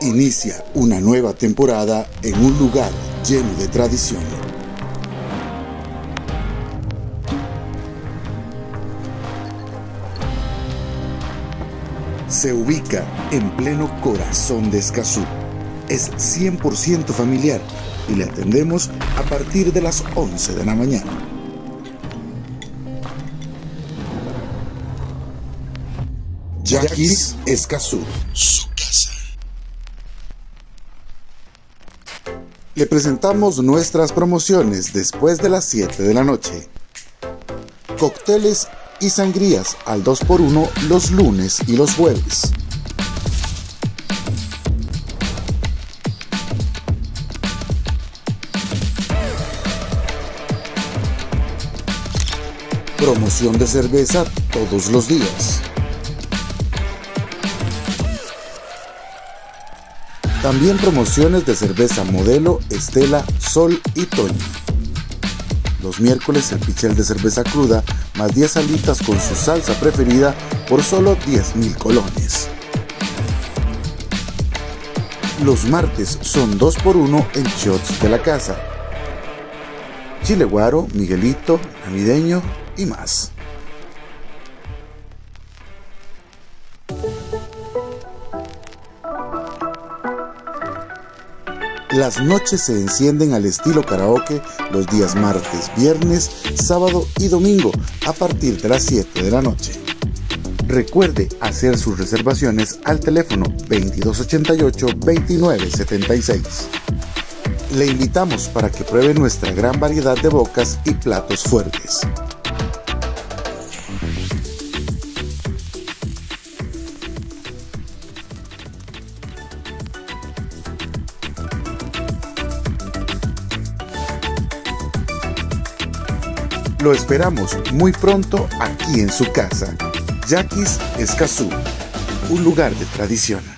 Inicia una nueva temporada en un lugar lleno de tradición. Se ubica en pleno corazón de Escazú. Es 100% familiar y le atendemos a partir de las 11 de la mañana. Yaquis Escazú, su casa. Le presentamos nuestras promociones después de las 7 de la noche. Cócteles y sangrías al 2x1 los lunes y los jueves. Promoción de cerveza todos los días. También promociones de cerveza modelo, Estela, Sol y Toño. Los miércoles el pichel de cerveza cruda más 10 alitas con su salsa preferida por solo 10 mil colones. Los martes son 2 por 1 en shots de la casa. Chile guaro, Miguelito, navideño y más. Las noches se encienden al estilo karaoke los días martes, viernes, sábado y domingo a partir de las 7 de la noche. Recuerde hacer sus reservaciones al teléfono 2288-2976. Le invitamos para que pruebe nuestra gran variedad de bocas y platos fuertes. Lo esperamos muy pronto aquí en su casa. Yaquis Escazú, un lugar de tradición.